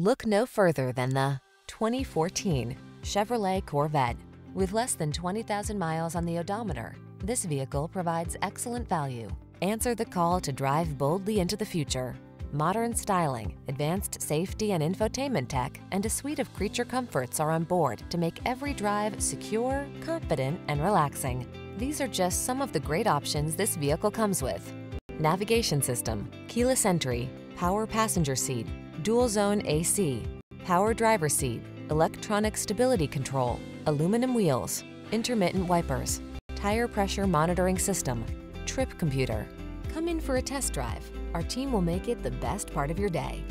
Look no further than the 2014 Chevrolet Corvette. With less than 20,000 miles on the odometer, this vehicle provides excellent value. Answer the call to drive boldly into the future. Modern styling, advanced safety and infotainment tech, and a suite of creature comforts are on board to make every drive secure, confident, and relaxing. These are just some of the great options this vehicle comes with. Navigation system, keyless entry, power passenger seat, dual zone AC, power driver seat, electronic stability control, aluminum wheels, intermittent wipers, tire pressure monitoring system, trip computer. Come in for a test drive. Our team will make it the best part of your day.